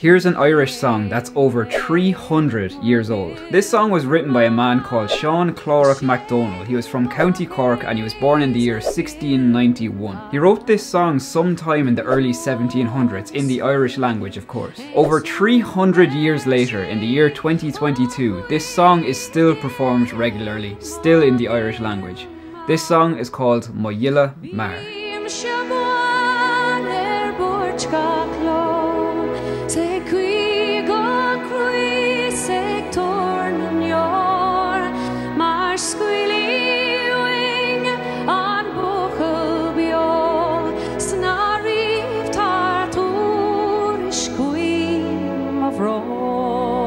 Here's an Irish song that's over 300 years old. This song was written by a man called Sean Clárach MacDonald. He was from County Cork and he was born in the year 1691. He wrote this song sometime in the early 1700s in the Irish language, of course. Over 300 years later, in the year 2022, this song is still performed regularly, still in the Irish language. This song is called Moyilla Mar. of Rome.